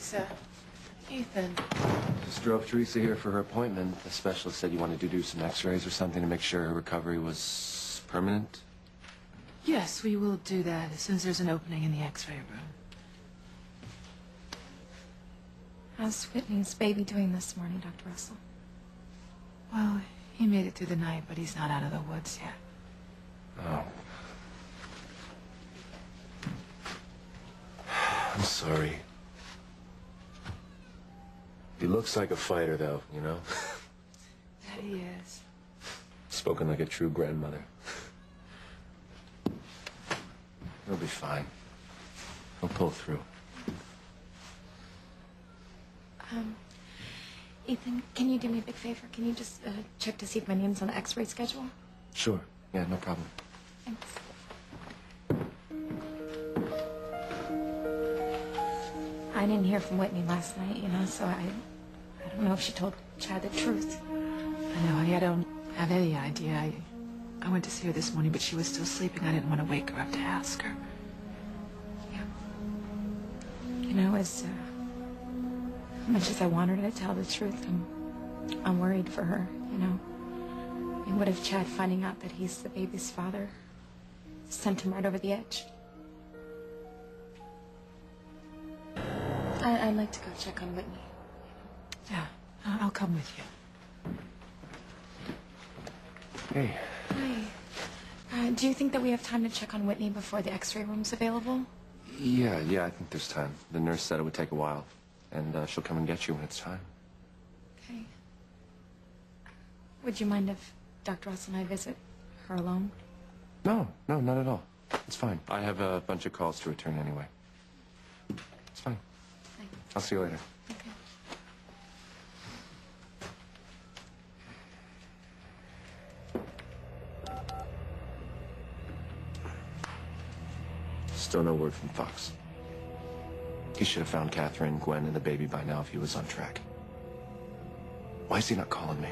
Theresa. Ethan. Just drove Theresa here for her appointment. The specialist said you wanted to do some x-rays or something to make sure her recovery was permanent. Yes, we will do that as soon as there's an opening in the x-ray room. How's Whitney's baby doing this morning, Dr. Russell? Well, he made it through the night, but he's not out of the woods yet. Oh. I'm sorry. He looks like a fighter, though, you know? That he is. Spoken like a true grandmother. He'll be fine. He'll pull through. Um, Ethan, can you do me a big favor? Can you just uh, check to see if my name's on the x-ray schedule? Sure. Yeah, no problem. Thanks. I didn't hear from Whitney last night, you know, so I, I don't know if she told Chad the truth. I know, honey, I don't have any idea. I, I went to see her this morning, but she was still sleeping. I didn't want to wake her up to ask her. Yeah. You know, as uh, much as I want her to tell the truth, I'm, I'm worried for her, you know. I mean, what if Chad finding out that he's the baby's father sent him right over the edge? I, I'd like to go check on Whitney. Yeah, I'll come with you. Hey, Hi. Uh, do you think that we have time to check on Whitney before the x-ray room's available? yeah, yeah, I think there's time. The nurse said it would take a while, and uh, she'll come and get you when it's time. Okay. Would you mind if Dr. Ross and I visit her alone? No, no, not at all. It's fine. I have a bunch of calls to return anyway. It's fine. Thanks. I'll see you later. Okay. Still no word from Fox. He should have found Catherine, Gwen, and the baby by now if he was on track. Why is he not calling me?